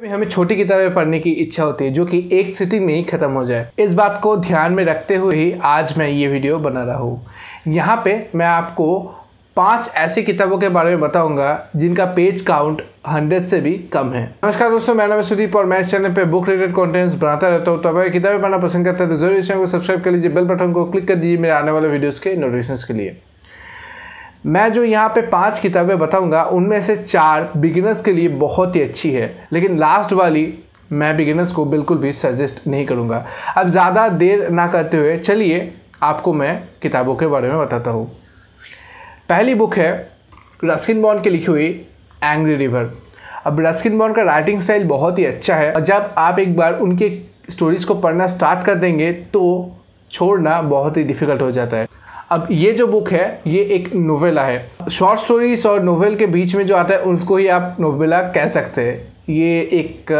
हमें छोटी किताबें पढ़ने की इच्छा होती है, जो कि एक सिटिंग में ही खत्म हो जाए। इस बात को ध्यान में रखते हुए ही आज मैं ये वीडियो बना रहा हूँ। यहाँ पे मैं आपको पाँच ऐसी किताबों के बारे में बताऊँगा, जिनका पेज काउंट हंड्रेड से भी कम है। नमस्कार दोस्तों, मेरा नाम है सुदीप और मैं इस चैनल पे बुक रिलेटेड कंटेंट्स बनाता रहता हूँ। तो अगर किताबें पढ़ना पसंद करते हैं तो ज़रूर इस चैनल को सब्सक्राइब कर लीजिए बेल बटन को क्लिक कर दीजिए मेरे आने वाले वीडियोज़ के नोटिफिकेशन के लिए। मैं जो यहाँ पे पाँच किताबें बताऊँगा, उनमें से चार बिगिनर्स के लिए बहुत ही अच्छी है। लेकिन लास्ट वाली मैं बिगिनर्स को बिल्कुल भी सजेस्ट नहीं करूँगा। अब ज़्यादा देर ना करते हुए चलिए, आपको मैं किताबों के बारे में बताता हूँ। पहली बुक है रस्किन बॉन्ड की लिखी हुई एंग्री रिवर अब रस्किन बॉन्ड का राइटिंग स्टाइल बहुत ही अच्छा है। और जब आप एक बार उनके स्टोरीज़ को पढ़ना स्टार्ट कर देंगे तो छोड़ना बहुत ही डिफ़िकल्ट हो जाता है। अब ये जो बुक है, ये एक नोवेला है। शॉर्ट स्टोरीज और नोवेल के बीच में जो आता है, उसको ही आप नोवेला कह सकते हैं। ये एक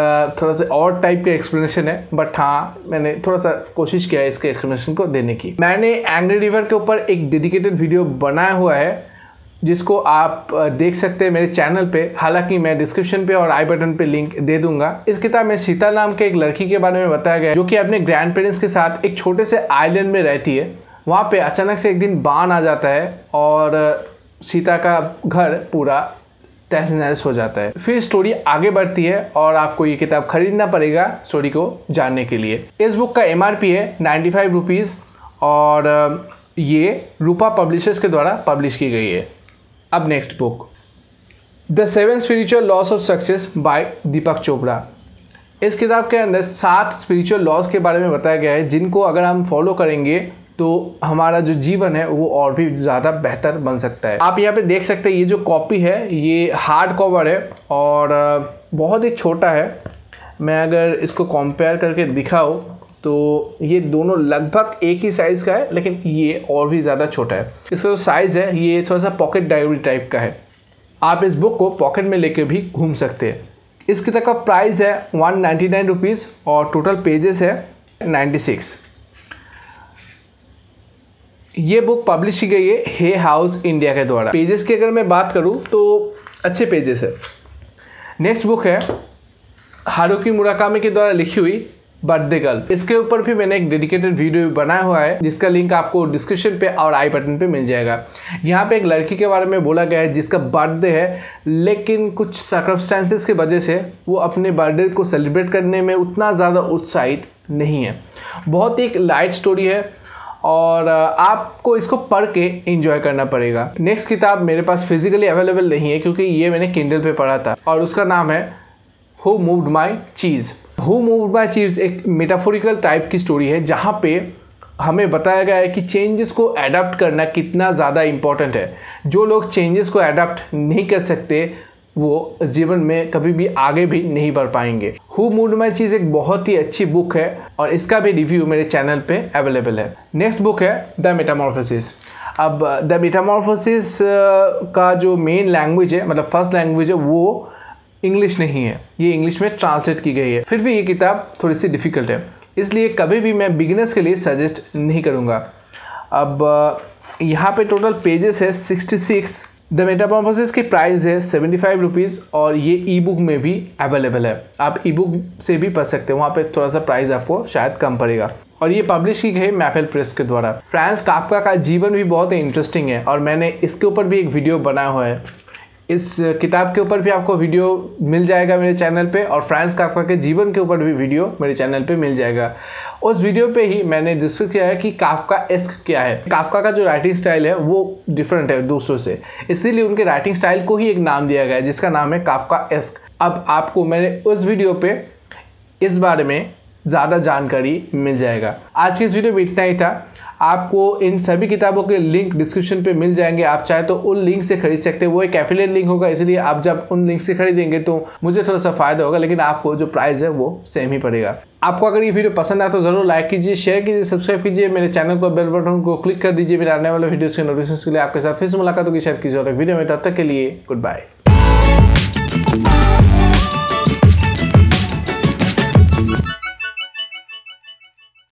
थोड़ा सा और टाइप का एक्सप्लेनेशन है बट हाँ मैंने थोड़ा सा कोशिश किया है इसके एक्सप्लेनेशन को देने की। मैंने एंग्री रिवर के ऊपर एक डेडिकेटेड वीडियो बनाया हुआ है, जिसको आप देख सकते हैं मेरे चैनल पे। हालाँकि मैं डिस्क्रिप्शन पे और आई बटन पे लिंक दे दूँगा। इस किताब में सीता नाम के एक लड़की के बारे में बताया गया जो कि अपने ग्रैंड पेरेंट्स के साथ एक छोटे से आइलैंड में रहती है। वहाँ पे अचानक से एक दिन बान आ जाता है और सीता का घर पूरा तहस नहस हो जाता है। फिर स्टोरी आगे बढ़ती है और आपको ये किताब खरीदना पड़ेगा स्टोरी को जानने के लिए। इस बुक का एमआरपी है नाइन्टी फाइव रुपीज़ और ये रूपा पब्लिशर्स के द्वारा पब्लिश की गई है। अब next book the Seven Spiritual Laws of Success by Deepak Chopra इस किताब के अंदर सात स्पिरिचुअल लॉस के बारे में बताया गया है, जिनको अगर हम फॉलो करेंगे तो हमारा जो जीवन है, वो और भी ज़्यादा बेहतर बन सकता है। आप यहाँ पे देख सकते हैं, ये जो कॉपी है, ये हार्ड कवर है और बहुत ही छोटा है। मैं अगर इसको कंपेयर करके दिखाऊँ तो ये दोनों लगभग एक ही साइज़ का है, लेकिन ये और भी ज़्यादा छोटा है। इसका जो साइज़ है, ये थोड़ा सा पॉकेट डायरी टाइप का है। आप इस बुक को पॉकेट में लेके भी घूम सकते हैं। इस किताब का प्राइस है वन नाइन्टी नाइन रुपीज़ और टोटल पेजेस है नाइन्टी सिक्स ये बुक पब्लिश की गई है हे हाउस इंडिया के द्वारा। पेजेस की अगर मैं बात करूँ तो अच्छे पेजेस है। नेक्स्ट बुक है हारुकी मुराकामी के द्वारा लिखी हुई बर्थडे गर्ल इसके ऊपर भी मैंने एक डेडिकेटेड वीडियो बनाया हुआ है, जिसका लिंक आपको डिस्क्रिप्शन पे और आई बटन पे मिल जाएगा। यहाँ पे एक लड़की के बारे में बोला गया है, जिसका बर्थडे है, लेकिन कुछ सर्कमस्टांसिस की वजह से वो अपने बर्थडे को सेलिब्रेट करने में उतना ज़्यादा उत्साहित नहीं है। बहुत ही एक लाइट स्टोरी है और आपको इसको पढ़ के इंजॉय करना पड़ेगा। नेक्स्ट किताब मेरे पास फिजिकली अवेलेबल नहीं है क्योंकि ये मैंने किंडल पे पढ़ा था और उसका नाम है Who Moved My Cheese Who Moved My Cheese एक मेटाफोरिकल टाइप की स्टोरी है जहाँ पे हमें बताया गया है कि चेंजेस को अडाप्ट करना कितना ज़्यादा इंपॉर्टेंट है। जो लोग चेंजेस को अडाप्ट नहीं कर सकते वो जीवन में कभी भी आगे भी नहीं बढ़ पाएँगे। हु मूड माई चीज़ एक बहुत ही अच्छी बुक है और इसका भी रिव्यू मेरे चैनल पे अवेलेबल है। नेक्स्ट बुक है द मेटामॉर्फोसिस अब द मेटामॉर्फोसिस का जो मेन लैंग्वेज है मतलब फ़र्स्ट लैंग्वेज है, वो इंग्लिश नहीं है। ये इंग्लिश में ट्रांसलेट की गई है। फिर भी ये किताब थोड़ी सी डिफ़िकल्ट है। इसलिए कभी भी मैं बिगिनर्स के लिए सजेस्ट नहीं करूँगा। अब यहाँ पे टोटल पेजेस है सिक्सटी सिक्स द मेटापम्पोसिस की प्राइस है सेवेंटी फाइव रुपीज़ और ये ई बुक में भी अवेलेबल है। आप ई बुक से भी पढ़ सकते हैं, वहाँ पे थोड़ा सा प्राइस आपको शायद कम पड़ेगा। और ये पब्लिश की गई मैफेल प्रेस के द्वारा। फ्रांस, काफका का जीवन भी बहुत ही इंटरेस्टिंग है और मैंने इसके ऊपर भी एक वीडियो बनाया हुआ है। इस किताब के ऊपर भी आपको वीडियो मिल जाएगा मेरे चैनल पे और फ्रांस काफका के जीवन के ऊपर भी वीडियो मेरे चैनल पे मिल जाएगा। उस वीडियो पे ही मैंने डिस्कस किया है कि काफका एस्क क्या है। काफका का जो राइटिंग स्टाइल है, वो डिफरेंट है दूसरों से। इसीलिए उनके राइटिंग स्टाइल को ही एक नाम दिया गया है, जिसका नाम है काफका एस्क अब आपको मैंने उस वीडियो पर इस बारे में ज़्यादा जानकारी मिल जाएगा। आज की इस वीडियो में इतना ही था। आपको इन सभी किताबों के लिंक डिस्क्रिप्शन पे मिल जाएँगे। आप चाहे तो उन लिंक से खरीद सकते हैं। वो एक एफिलिएट लिंक होगा, इसलिए आप जब उन लिंक से खरीदेंगे तो मुझे थोड़ा सा फ़ायदा होगा, लेकिन आपको जो प्राइस है वो सेम ही पड़ेगा। आपको अगर ये वीडियो पसंद आए तो ज़रूर लाइक कीजिए शेयर कीजिए सब्सक्राइब कीजिए। मेरे चैनल को बेल बटन को क्लिक कर दीजिए। मेरे आने वाले वीडियो के नोटिफिकेशन के लिए आपके साथ फिर से मुलाकात होगी। शेयर कीजिए और वीडियो में तब तक के लिए गुड बाय